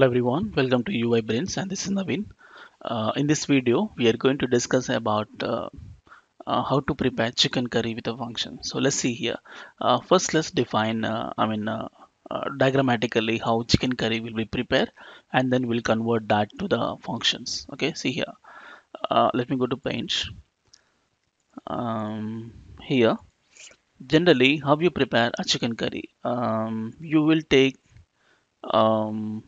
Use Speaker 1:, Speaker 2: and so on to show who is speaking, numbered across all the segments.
Speaker 1: Hello everyone, welcome to UI Brains and this is Naveen. Uh, in this video, we are going to discuss about uh, uh, how to prepare chicken curry with a function. So let's see here. Uh, first, let's define, uh, I mean, uh, diagrammatically how chicken curry will be prepared and then we'll convert that to the functions. Okay, see here. let me go to Paint. Um, here, generally, how you prepare a chicken curry? Um, you will take um,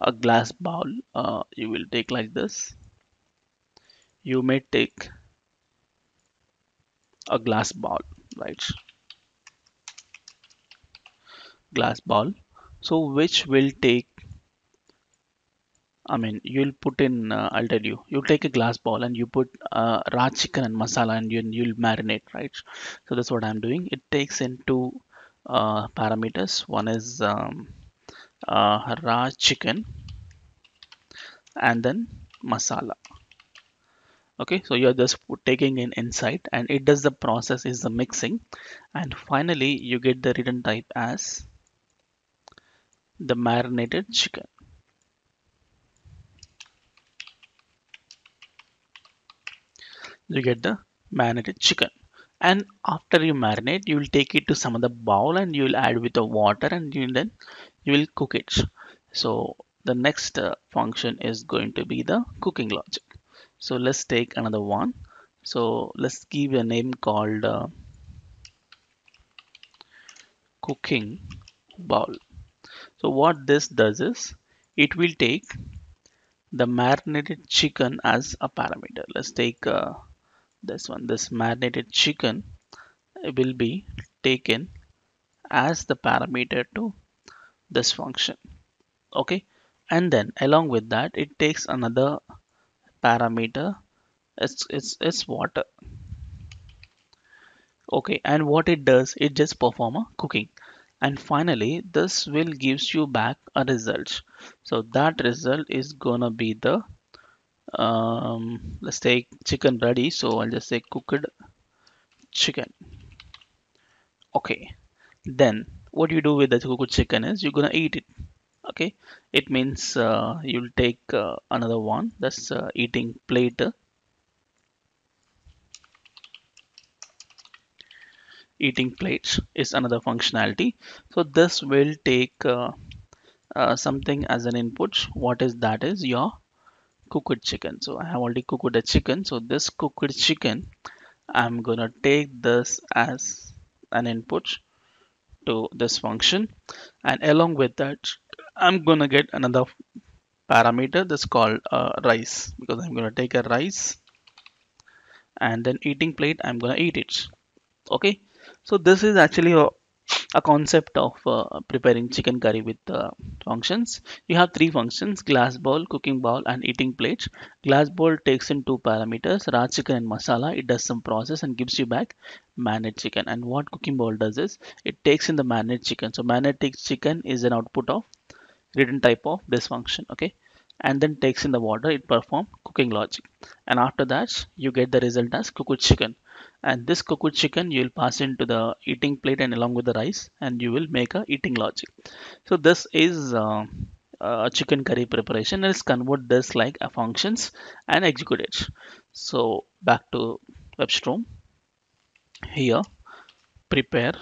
Speaker 1: a glass bowl uh, you will take like this. You may take a glass bowl right? Glass bowl. So which will take I mean you'll put in uh, I'll tell you. You take a glass bowl and you put uh, raw chicken and masala and you, you'll marinate right? So that's what I'm doing. It takes in two uh, parameters. One is um, uh, raw chicken and then masala. Okay so you're just taking in inside and it does the process is the mixing. And finally you get the return type as the marinated chicken. You get the marinated chicken. And after you marinate you will take it to some other bowl and you will add with the water and you then you will cook it. So the next uh, function is going to be the cooking logic. So let's take another one. So let's give a name called uh, cooking bowl. So what this does is it will take the marinated chicken as a parameter. Let's take uh, this one. This marinated chicken will be taken as the parameter to this function okay? And then along with that it takes another parameter. It's it's it's water okay? And what it does it just perform a cooking. And finally this will gives you back a result. So that result is gonna be the um, let's take chicken ready. So I'll just say cooked chicken okay? Then what you do with the cooked chicken is you're gonna eat it okay? It means uh, you'll take uh, another one that's uh, eating plate. Eating plates is another functionality. So this will take uh, uh, something as an input. What is that is your cooked chicken. So I have already cooked a chicken. So this cooked chicken I'm gonna take this as an input to this function. And along with that I'm gonna get another parameter that's called uh, rice because I'm gonna take a rice and then eating plate I'm gonna eat it. Okay? So this is actually a, a concept of uh, preparing chicken curry with uh, functions. You have three functions glass bowl cooking bowl and eating plate glass bowl takes in two parameters raw chicken and masala. It does some process and gives you back marinated chicken. And what cooking bowl does is it takes in the marinated chicken. So marinated chicken is an output of return type of this function okay and then takes in the water it perform cooking logic. And after that you get the result as cooked chicken. And this cooked chicken you will pass into the eating plate and along with the rice and you will make a eating logic. So this is uh, a chicken curry preparation. Let's convert this like a functions and execute it. So back to WebStorm here prepare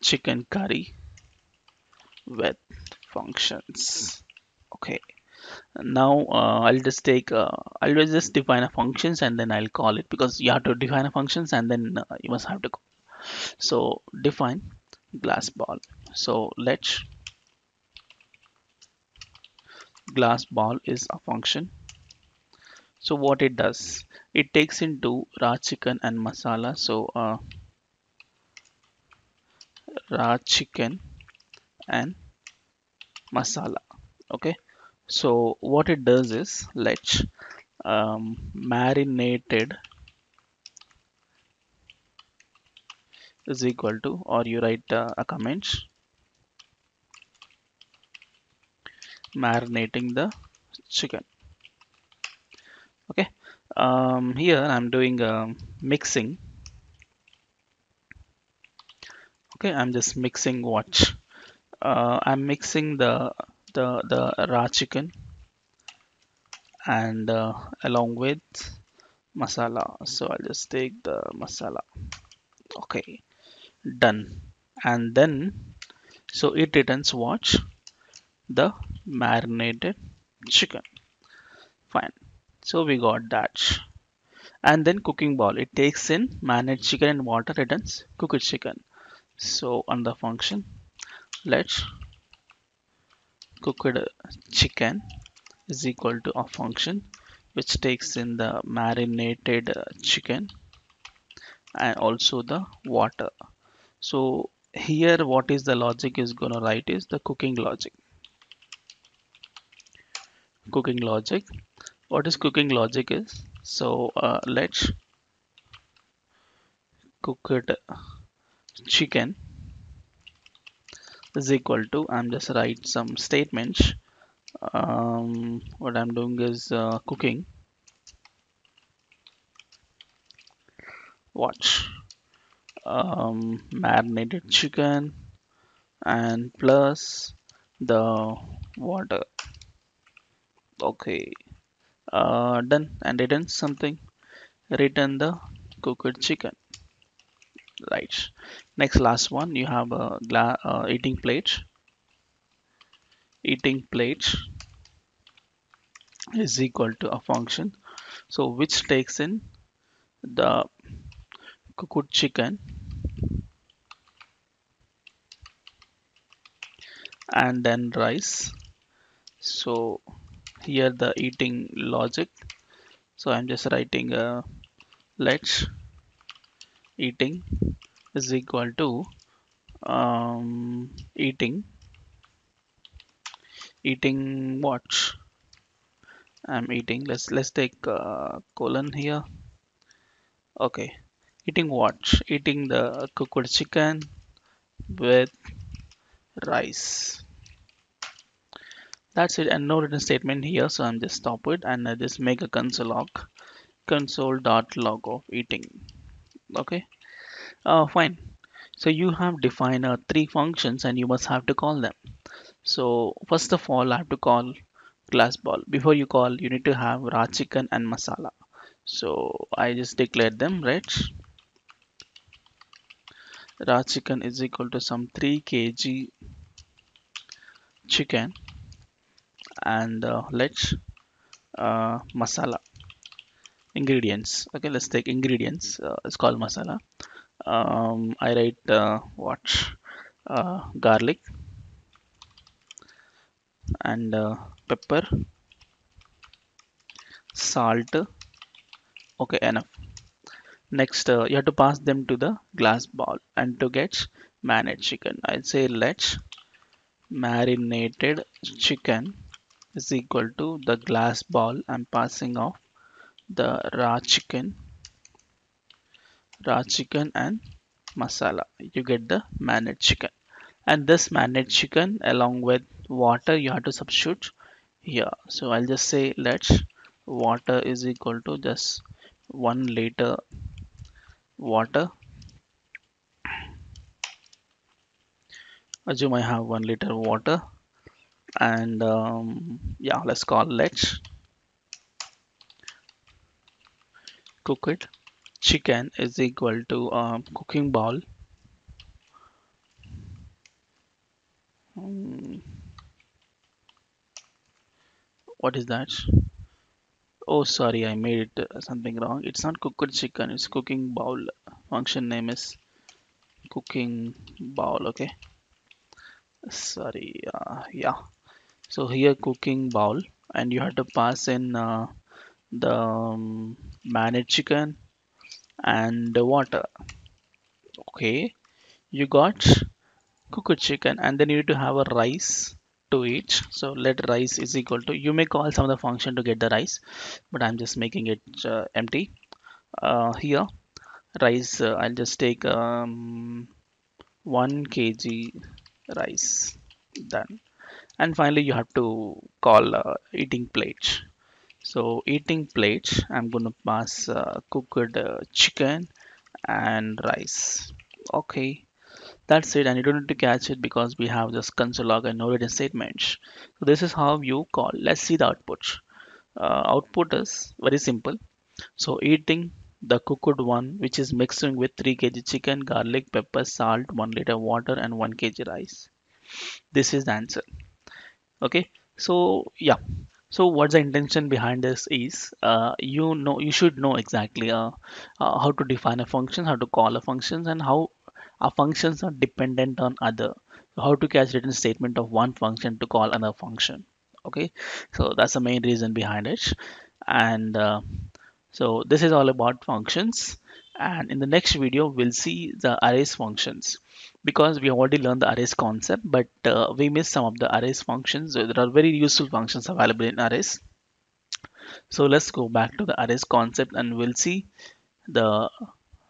Speaker 1: chicken curry with functions. Okay. Now uh, I'll just take uh, I'll just define a functions and then I'll call it because you have to define a functions and then uh, you must have to call. So define glass ball. So let's glass ball is a function. So what it does it takes into raw chicken and masala. So uh, raw chicken and masala okay? So what it does is let's um, marinated is equal to or you write uh, a comment marinating the chicken okay? Um, here I'm doing um, mixing okay? I'm just mixing what uh, I'm mixing the the the raw chicken and uh, along with masala. So I'll just take the masala. Okay done. And then so it returns watch the marinated chicken. Fine. So we got that. And then cooking ball it takes in managed chicken and water returns cooked chicken. So on the function let's cooked uh, chicken is equal to a function which takes in the marinated uh, chicken and also the water. So here what is the logic is to write is the cooking logic. Cooking logic. What is cooking logic is? So uh, let's cook it uh, chicken is equal to I'm just write some statements. Um, what I'm doing is uh, cooking. Watch. Um, marinated chicken and plus the water. Okay. Uh, done. And return something. Return the cooked chicken right. Next last one. You have a uh, eating plate. Eating plate is equal to a function. So which takes in the cooked chicken and then rice. So here the eating logic. So I'm just writing uh, let's eating is equal to um, eating. Eating what? I'm eating. Let's let's take uh, colon here. Okay. Eating what? Eating the cooked chicken with rice. That's it. And no return statement here so I'm just stop it. And I just make a console log console dot log of eating okay. Uh, fine. So you have defined uh, three functions and you must have to call them. So first of all I have to call glass ball. Before you call you need to have raw chicken and masala. So I just declared them right? Raw chicken is equal to some 3 kg chicken and uh, let's uh, masala ingredients. Okay let's take ingredients. Uh, it's called masala. Um, I write uh, what? Uh, garlic. And uh, pepper. Salt. Okay enough. Next uh, you have to pass them to the glass bowl and to get managed chicken I'll say let's marinated chicken is equal to the glass ball I'm passing off the raw chicken raw chicken and masala. You get the managed chicken. And this managed chicken along with water you have to substitute here. So I'll just say let's water is equal to just 1 liter water. Assume I have 1 liter water. And um, yeah let's call let's cook it. Chicken is equal to um, cooking bowl. Um, what is that? Oh sorry I made it uh, something wrong. It's not cooked chicken it's cooking bowl. Function name is cooking bowl okay? Sorry uh, yeah. So here cooking bowl and you have to pass in uh, the um, managed chicken and water. Okay you got cooked chicken and then you need to have a rice to eat. So let rice is equal to you may call some of the function to get the rice but i'm just making it uh, empty. Uh, here rice uh, i'll just take um, 1 kg rice. Done. And finally you have to call uh, eating plates so eating plates i'm going to pass uh, cooked uh, chicken and rice. Okay that's it. And you don't need to catch it because we have just console log and no return statements. So this is how you call let's see the output. Uh, output is very simple. So eating the cooked one which is mixing with 3 kg chicken garlic pepper salt 1 liter water and 1 kg rice. This is the answer. Okay? So yeah so what's the intention behind this is uh, you know you should know exactly uh, uh, how to define a function how to call a functions and how our functions are dependent on other. So how to catch return statement of one function to call another function. Okay? So that's the main reason behind it. And uh, so this is all about functions. And in the next video we'll see the arrays functions because we have already learned the arrays concept but uh, we missed some of the arrays functions. There are very useful functions available in arrays. So let's go back to the arrays concept and we'll see the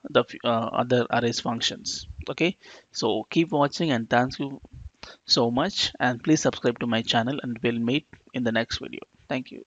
Speaker 1: the uh, other arrays functions. Okay? So keep watching and thank you so much. And please subscribe to my channel and we'll meet in the next video. Thank you